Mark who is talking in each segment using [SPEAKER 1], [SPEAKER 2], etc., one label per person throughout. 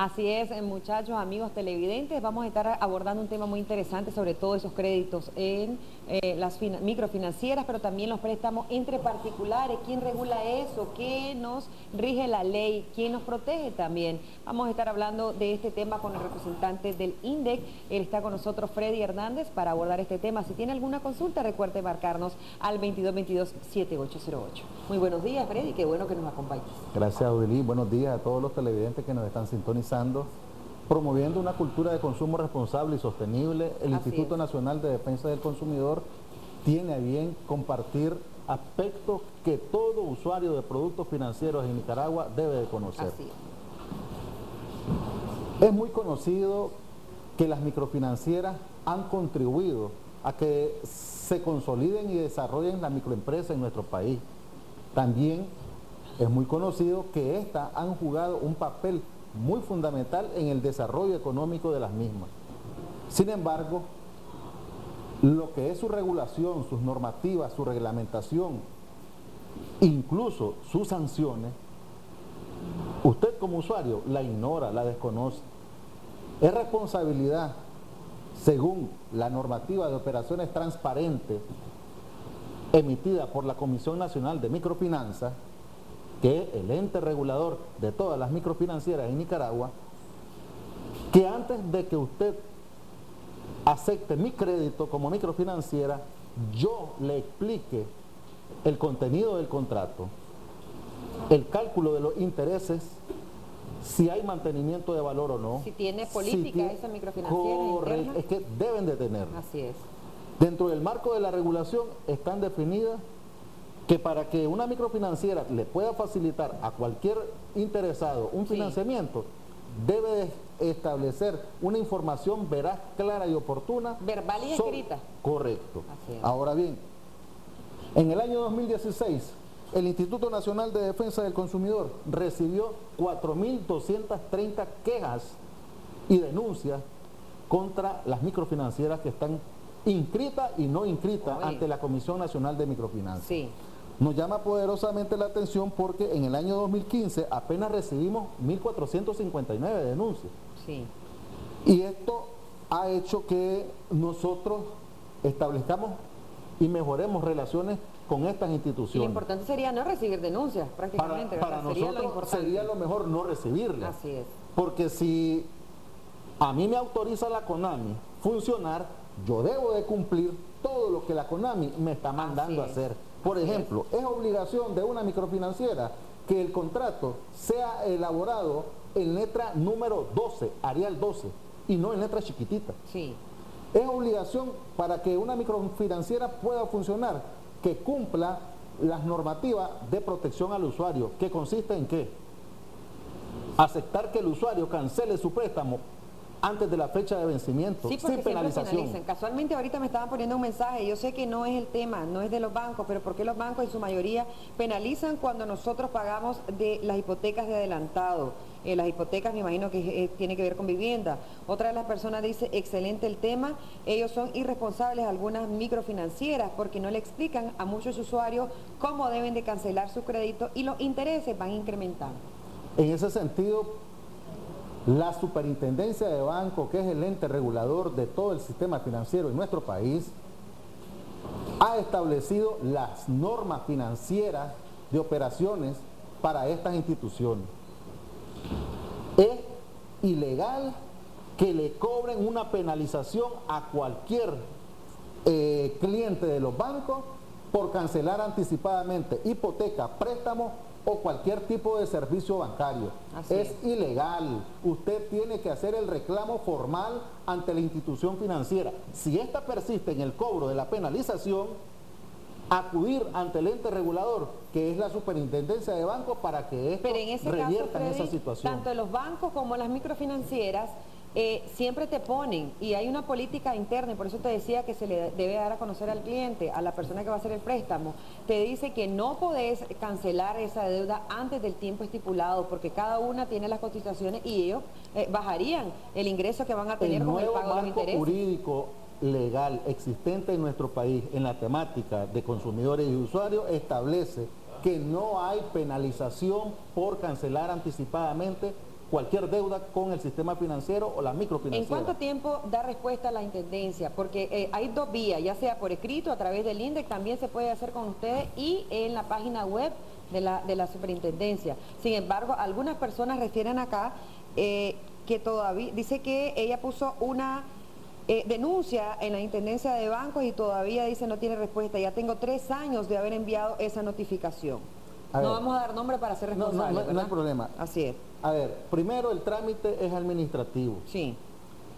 [SPEAKER 1] Así es, eh, muchachos, amigos televidentes, vamos a estar abordando un tema muy interesante sobre todo esos créditos en eh, las microfinancieras, pero también los préstamos entre particulares. ¿Quién regula eso? ¿Qué nos rige la ley? ¿Quién nos protege también? Vamos a estar hablando de este tema con el representante del INDEC. Él está con nosotros, Freddy Hernández, para abordar este tema. Si tiene alguna consulta, recuerde marcarnos al 2222-7808. Muy buenos días, Freddy. Qué bueno que nos acompañes.
[SPEAKER 2] Gracias, Audilí. Buenos días a todos los televidentes que nos están sintonizando promoviendo una cultura de consumo responsable y sostenible. El Instituto Nacional de Defensa del Consumidor tiene a bien compartir aspectos que todo usuario de productos financieros en Nicaragua debe de conocer. Es muy conocido que las microfinancieras han contribuido a que se consoliden y desarrollen la microempresa en nuestro país. También es muy conocido que éstas han jugado un papel muy fundamental en el desarrollo económico de las mismas. Sin embargo, lo que es su regulación, sus normativas, su reglamentación, incluso sus sanciones, usted como usuario la ignora, la desconoce. Es responsabilidad, según la normativa de operaciones transparentes emitida por la Comisión Nacional de Microfinanzas, que el ente regulador de todas las microfinancieras en Nicaragua, que antes de que usted acepte mi crédito como microfinanciera, yo le explique el contenido del contrato, el cálculo de los intereses, si hay mantenimiento de valor o no.
[SPEAKER 1] Si tiene política esa microfinanciera.
[SPEAKER 2] Correcto, es que deben de tener.
[SPEAKER 1] Así es.
[SPEAKER 2] Dentro del marco de la regulación están definidas que para que una microfinanciera le pueda facilitar a cualquier interesado un financiamiento, debe establecer una información veraz, clara y oportuna.
[SPEAKER 1] Verbal y escrita.
[SPEAKER 2] Correcto. Ahora bien, en el año 2016, el Instituto Nacional de Defensa del Consumidor recibió 4.230 quejas y denuncias contra las microfinancieras que están inscritas y no inscritas ante la Comisión Nacional de Microfinanzas. Sí. Nos llama poderosamente la atención porque en el año 2015 apenas recibimos 1.459 denuncias. Sí. Y esto ha hecho que nosotros establezcamos y mejoremos relaciones con estas instituciones. Y lo
[SPEAKER 1] importante sería no recibir denuncias prácticamente.
[SPEAKER 2] Para, nosotros sería lo mejor no recibirlas.
[SPEAKER 1] Así es.
[SPEAKER 2] Porque si a mí me autoriza la CONAMI funcionar, yo debo de cumplir todo lo que la CONAMI me está mandando a hacer. Por ejemplo, es obligación de una microfinanciera que el contrato sea elaborado en letra número 12, Arial 12, y no en letra chiquitita.
[SPEAKER 1] Sí.
[SPEAKER 2] Es obligación para que una microfinanciera pueda funcionar que cumpla las normativas de protección al usuario, que consiste en qué? Aceptar que el usuario cancele su préstamo antes de la fecha de vencimiento,
[SPEAKER 1] sí, sin penalización. Casualmente ahorita me estaban poniendo un mensaje, yo sé que no es el tema, no es de los bancos, pero ¿por qué los bancos en su mayoría penalizan cuando nosotros pagamos de las hipotecas de adelantado? Eh, las hipotecas me imagino que eh, tiene que ver con vivienda. Otra de las personas dice, excelente el tema, ellos son irresponsables algunas microfinancieras porque no le explican a muchos usuarios cómo deben de cancelar su crédito y los intereses van incrementando.
[SPEAKER 2] En ese sentido, la superintendencia de banco, que es el ente regulador de todo el sistema financiero en nuestro país, ha establecido las normas financieras de operaciones para estas instituciones. Es ilegal que le cobren una penalización a cualquier eh, cliente de los bancos por cancelar anticipadamente hipoteca, préstamo o cualquier tipo de servicio bancario. es, ilegal. Usted tiene que hacer el reclamo formal ante la institución financiera. Si ésta persiste en el cobro de la penalización, acudir ante el ente regulador, que es la superintendencia de bancos, para que esto revierta en esa situación.
[SPEAKER 1] Tanto los bancos como las microfinancieras eh, siempre te ponen, y hay una política interna, y por eso te decía que se le debe dar a conocer al cliente, a la persona que va a hacer el préstamo, te dice que no podés cancelar esa deuda antes del tiempo estipulado, porque cada una tiene las cotizaciones y ellos eh, bajarían el ingreso que van a tener con el pago de los intereses.
[SPEAKER 2] jurídico legal existente en nuestro país en la temática de consumidores y usuarios establece que no hay penalización por cancelar anticipadamente cualquier deuda con el sistema financiero o la microfinanciera.
[SPEAKER 1] ¿En cuánto tiempo da respuesta la Intendencia? Porque eh, hay dos vías, ya sea por escrito, a través del INDEC, también se puede hacer con ustedes y en la página web de la, de la superintendencia. Sin embargo, algunas personas refieren acá eh, que todavía, dice que ella puso una eh, denuncia en la Intendencia de Bancos y todavía dice no tiene respuesta. Ya tengo tres años de haber enviado esa notificación. no vamos a dar nombre para ser responsables.
[SPEAKER 2] No, no, hay problema.
[SPEAKER 1] Así es.
[SPEAKER 2] A ver, primero el trámite es administrativo.
[SPEAKER 1] Sí.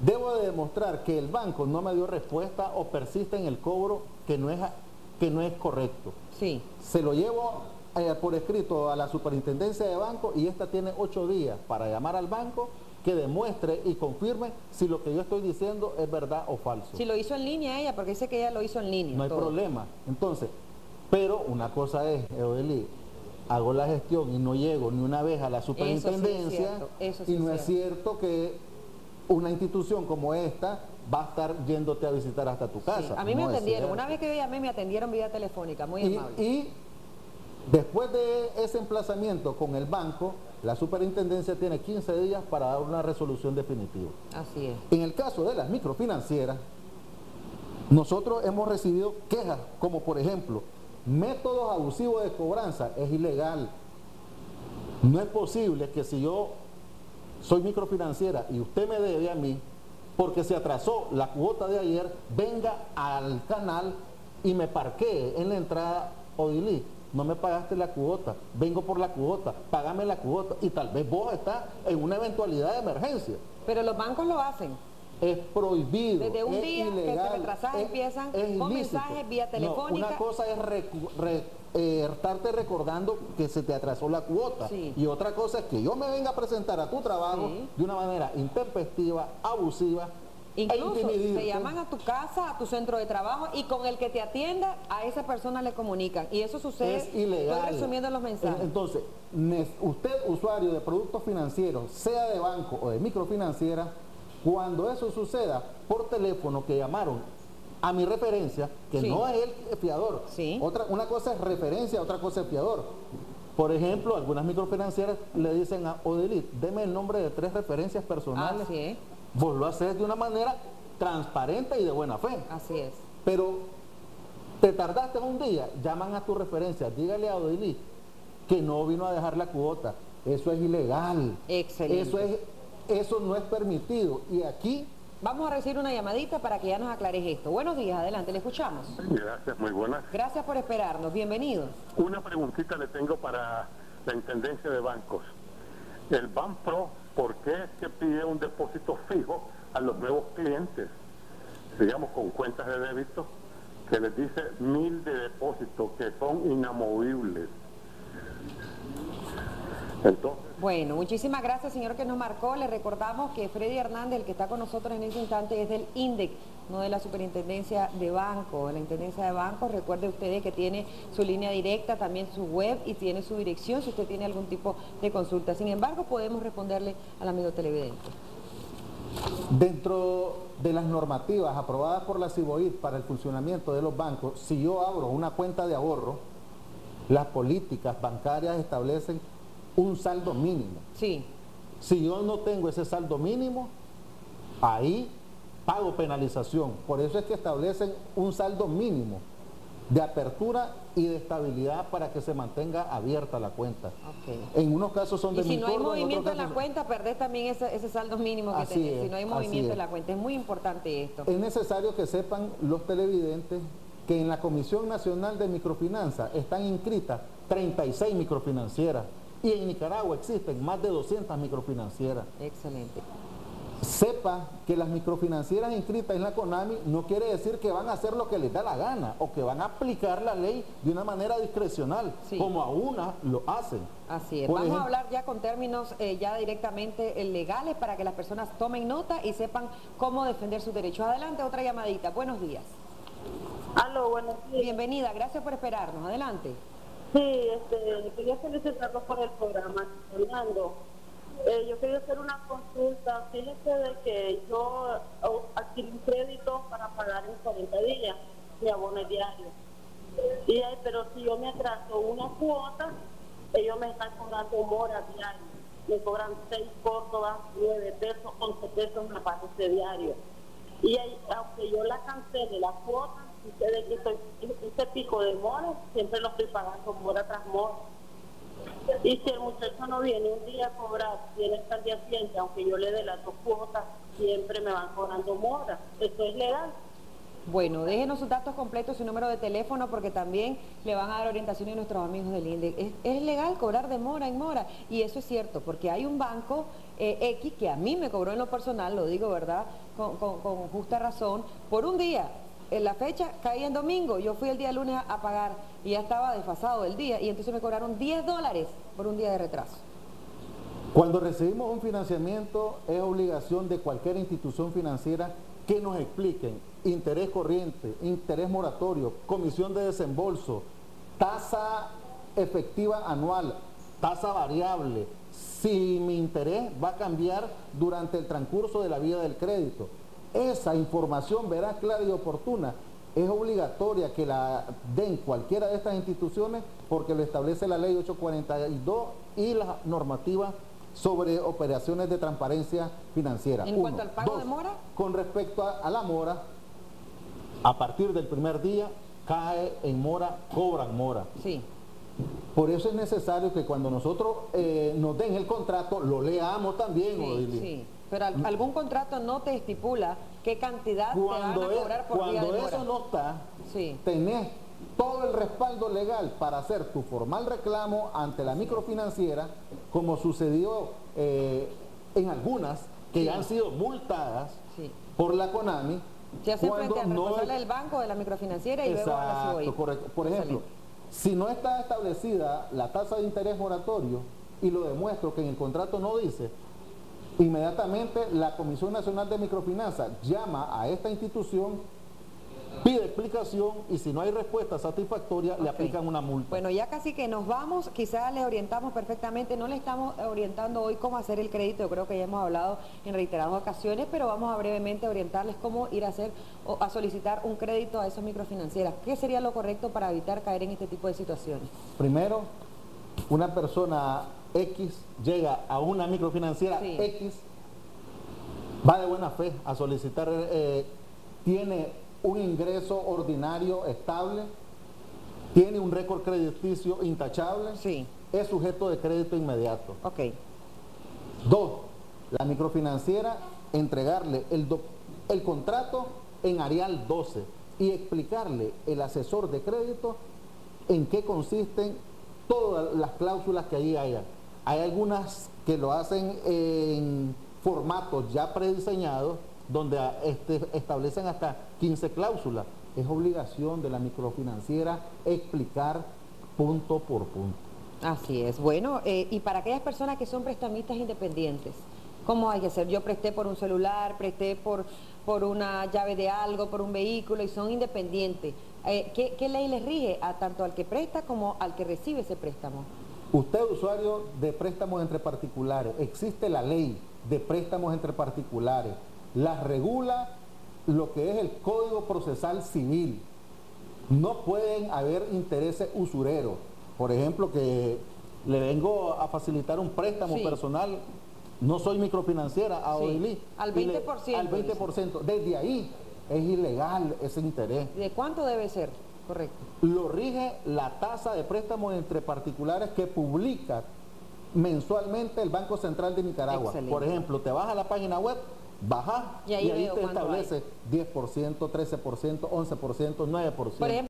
[SPEAKER 2] Debo de demostrar que el banco no me dio respuesta o persiste en el cobro que no es, que no es correcto.
[SPEAKER 1] Sí.
[SPEAKER 2] Se lo llevo eh, por escrito a la superintendencia de banco y esta tiene ocho días para llamar al banco que demuestre y confirme si lo que yo estoy diciendo es verdad o falso.
[SPEAKER 1] Si lo hizo en línea ella, porque dice que ella lo hizo en línea.
[SPEAKER 2] No hay problema. Entonces, pero una cosa es, Eudeli, hago la gestión y no llego ni una vez a la superintendencia y no es cierto que una institución como esta va a estar yéndote a visitar hasta tu casa.
[SPEAKER 1] a mí me atendieron, una vez que yo llamé me atendieron vía telefónica, muy amable.
[SPEAKER 2] Y después de ese emplazamiento con el banco, la superintendencia tiene 15 días para dar una resolución definitiva.
[SPEAKER 1] Así es.
[SPEAKER 2] En el caso de las microfinancieras, nosotros hemos recibido quejas, como por ejemplo, métodos abusivos de cobranza es ilegal. No es posible que si yo soy microfinanciera y usted me debe a mí, porque se atrasó la cuota de ayer, venga al canal y me parquee en la entrada Odilí. No me pagaste la cuota, vengo por la cuota, págame la cuota y tal vez vos estás en una eventualidad de emergencia.
[SPEAKER 1] Pero los bancos lo hacen
[SPEAKER 2] es prohibido.
[SPEAKER 1] Desde un día que te retrasas empiezan con mensajes vía telefónica.
[SPEAKER 2] una cosa es eh, estarte recordando que se te atrasó la cuota y otra cosa es que yo me venga a presentar a tu trabajo de una manera intempestiva, abusiva.
[SPEAKER 1] E Incluso te llaman a tu casa, a tu centro de trabajo y con el que te atienda a esa persona le comunican. Y eso sucede.
[SPEAKER 2] Es ilegal.
[SPEAKER 1] Estoy resumiendo los mensajes.
[SPEAKER 2] Entonces, usted, usuario de productos financieros, sea de banco o de microfinanciera, cuando eso suceda por teléfono que llamaron a mi referencia, que no es el fiador. Otra, una cosa es referencia, otra cosa es fiador. Por ejemplo, algunas microfinancieras le dicen a Odelit, deme el nombre de tres referencias personales.
[SPEAKER 1] Así es.
[SPEAKER 2] Vos lo haces de una manera transparente y de buena fe.
[SPEAKER 1] Así es.
[SPEAKER 2] Pero te tardaste un día, llaman a tu referencia, dígale a Odelit que no vino a dejar la cuota. Eso es ilegal.
[SPEAKER 1] Excelente.
[SPEAKER 2] Eso es eso no es permitido. Y aquí...
[SPEAKER 1] Vamos a recibir una llamadita para que ya nos aclares esto. Buenos días, adelante, le escuchamos.
[SPEAKER 3] Gracias, muy buenas.
[SPEAKER 1] Gracias por esperarnos, bienvenidos.
[SPEAKER 3] Una preguntita le tengo para la Intendencia de Bancos. El Banpro, ¿por qué es que pide un depósito fijo a los nuevos clientes? Digamos, con cuentas de débito, que les dice mil de depósito, que son inamovibles.
[SPEAKER 1] Entonces, bueno, muchísimas gracias, señor, que nos marcó. Le recordamos que Freddy Hernández, el que está con nosotros en este instante, es del INDEC, no de la Superintendencia de Banco. La Intendencia de Banco, recuerde ustedes que tiene su línea directa, también su web y tiene su dirección si usted tiene algún tipo de consulta. Sin embargo, podemos responderle al amigo televidente.
[SPEAKER 2] Dentro de las normativas aprobadas por la CIBOID para el funcionamiento de los bancos, si yo abro una cuenta de ahorro, las políticas bancarias establecen un saldo mínimo.
[SPEAKER 1] Sí.
[SPEAKER 2] Si yo no tengo ese saldo mínimo, ahí pago penalización. Por eso es que establecen un saldo mínimo de apertura y de estabilidad para que se mantenga abierta la cuenta. En unos casos son de
[SPEAKER 1] Y si no hay movimiento en, la cuenta, perdés también ese, saldo mínimo que tenés. si no hay movimiento en la cuenta. Es muy importante esto.
[SPEAKER 2] Es necesario que sepan los televidentes que en la Comisión Nacional de Microfinanza están inscritas 36 microfinancieras y en Nicaragua existen más de 200 microfinancieras.
[SPEAKER 1] Excelente.
[SPEAKER 2] Sepa que las microfinancieras inscritas en la CONAMI no quiere decir que van a hacer lo que les da la gana o que van a aplicar la ley de una manera discrecional, como a una lo hacen.
[SPEAKER 1] Así es. Vamos a hablar ya con términos eh, ya directamente eh, legales para que las personas tomen nota y sepan cómo defender sus derechos. Adelante, otra llamadita. Buenos días.
[SPEAKER 4] Aló, buenos días.
[SPEAKER 1] Bienvenida, gracias por esperarnos. Adelante.
[SPEAKER 4] Sí, este, quería felicitarlos por el programa, Fernando. Eh, yo quería hacer una consulta. Fíjese de que yo adquirí un crédito para pagar en 40 días, mi abono diario. Y ahí, pero si yo me atraso una cuota, ellos me están cobrando mora diario. Me cobran 6 córdobas, 9 pesos, 11 pesos me parece diario. Y ahí, aunque yo la cancele la cuota, ustedes que este pico de mora, siempre lo estoy pagando mora tras mora. Y si el muchacho no viene un día a cobrar, viene hasta el día aunque yo le dé las dos cuotas, siempre me van cobrando mora. ¿Eso es legal?
[SPEAKER 1] Bueno, déjenos sus datos completos, su número de teléfono, porque también le van a dar orientación a nuestros amigos del INDE. Es, legal cobrar de mora en mora, y eso es cierto, porque hay un banco eh, X que a mí me cobró en lo personal, lo digo, ¿verdad?, con, con justa razón, por un día. En la fecha caía en domingo, yo fui el día lunes a pagar y ya estaba desfasado el día, y entonces me cobraron 10 dólares por un día de retraso.
[SPEAKER 2] Cuando recibimos un financiamiento, es obligación de cualquier institución financiera que nos expliquen interés corriente, interés moratorio, comisión de desembolso, tasa efectiva anual, tasa variable, si mi interés va a cambiar durante el transcurso de la vida del crédito. Esa información verá clara y oportuna. Es obligatoria que la den cualquiera de estas instituciones porque lo establece la ley 842 y la normativa sobre operaciones de transparencia financiera.
[SPEAKER 1] ¿En cuanto al pago de mora?
[SPEAKER 2] Con respecto a, la mora, a partir del primer día cae en mora, cobran mora.
[SPEAKER 1] Sí.
[SPEAKER 2] Por eso es necesario que cuando nosotros eh, nos den el contrato, lo leamos también,
[SPEAKER 1] sí, sí. Pero algún contrato no te estipula qué cantidad te van a cobrar por
[SPEAKER 2] cuando
[SPEAKER 1] día de
[SPEAKER 2] eso no está,
[SPEAKER 1] sí.
[SPEAKER 2] tenés todo el respaldo legal para hacer tu formal reclamo ante la microfinanciera, como sucedió eh, en algunas que ya han sido multadas por la CONAMI.
[SPEAKER 1] Se hace frente al no del banco, de la microfinanciera y luego a la
[SPEAKER 2] Por ejemplo, si no está establecida la tasa de interés moratorio y lo demuestro que en el contrato no dice, inmediatamente la Comisión Nacional de Microfinanzas llama a esta institución pide explicación y si no hay respuesta satisfactoria le aplican una multa.
[SPEAKER 1] Bueno, ya casi que nos vamos, quizás le orientamos perfectamente, no le estamos orientando hoy cómo hacer el crédito, yo creo que ya hemos hablado en reiteradas ocasiones, pero vamos a brevemente orientarles cómo ir a hacer o a solicitar un crédito a esas microfinancieras. ¿Qué sería lo correcto para evitar caer en este tipo de situaciones?
[SPEAKER 2] Primero, una persona X llega a una microfinanciera X, va de buena fe a solicitar, eh, tiene un ingreso ordinario estable, tiene un récord crediticio intachable,
[SPEAKER 1] sí.
[SPEAKER 2] es sujeto de crédito inmediato. Dos, la microfinanciera entregarle el, el contrato en Arial 12 y explicarle el asesor de crédito en qué consisten todas las cláusulas que allí haya. Hay algunas que lo hacen en formatos ya prediseñados donde este, establecen hasta 15 cláusulas. Es obligación de la microfinanciera explicar punto por punto.
[SPEAKER 1] Así es. Bueno, eh, y para aquellas personas que son prestamistas independientes, ¿cómo hay que hacer? Yo presté por un celular, presté por, por una llave de algo, por un vehículo y son independientes. Eh, ¿qué, ¿Qué ley les rige a tanto al que presta como al que recibe ese préstamo?
[SPEAKER 2] Usted, usuario de préstamos entre particulares, existe la ley de préstamos entre particulares las regula lo que es el Código Procesal Civil. No pueden haber intereses usureros. Por ejemplo, que le vengo a facilitar un préstamo personal, no soy microfinanciera a
[SPEAKER 1] sí. Al 20%.
[SPEAKER 2] al 20%. Desde ahí es ilegal ese interés.
[SPEAKER 1] ¿De cuánto debe ser? Correcto.
[SPEAKER 2] Lo rige la tasa de préstamos entre particulares que publica mensualmente el Banco Central de Nicaragua. Por ejemplo, te vas a la página web baja y ahí, te establece 10%, 13%, 11%, 9%. Por ejemplo,